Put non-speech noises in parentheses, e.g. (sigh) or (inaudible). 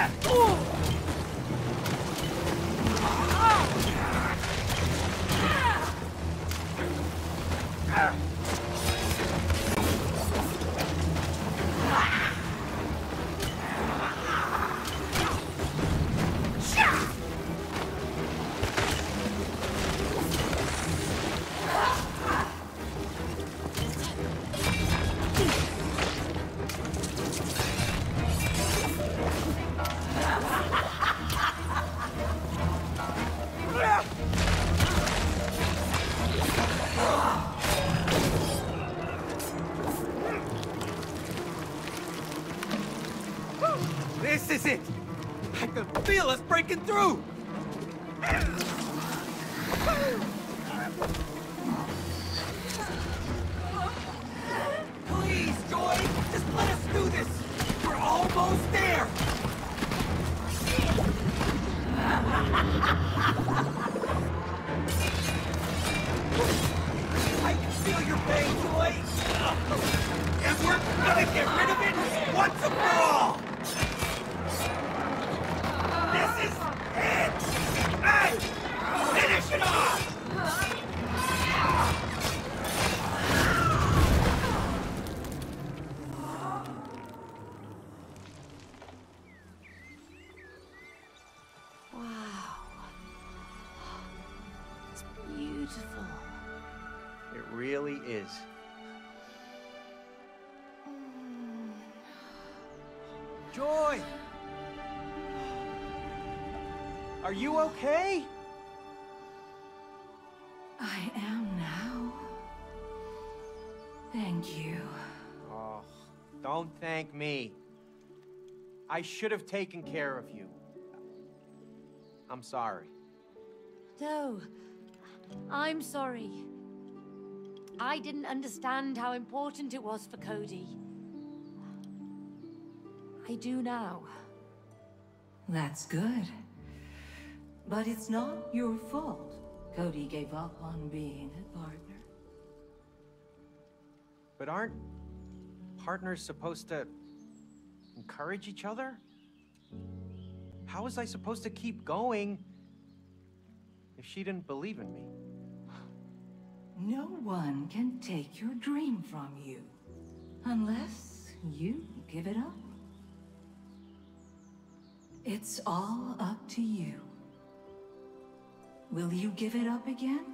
Ah! This is it! I can feel us breaking through! Please, Joy! Just let us do this! We're almost there! (laughs) I can feel your pain, Joy! Really is. Joy! Are you okay? I am now. Thank you. Oh, don't thank me. I should have taken care of you. I'm sorry. No, I'm sorry. I didn't understand how important it was for Cody. I do now. That's good. But it's not your fault. Cody gave up on being a partner. But aren't partners supposed to encourage each other? How was I supposed to keep going if she didn't believe in me? No one can take your dream from you. Unless you give it up. It's all up to you. Will you give it up again?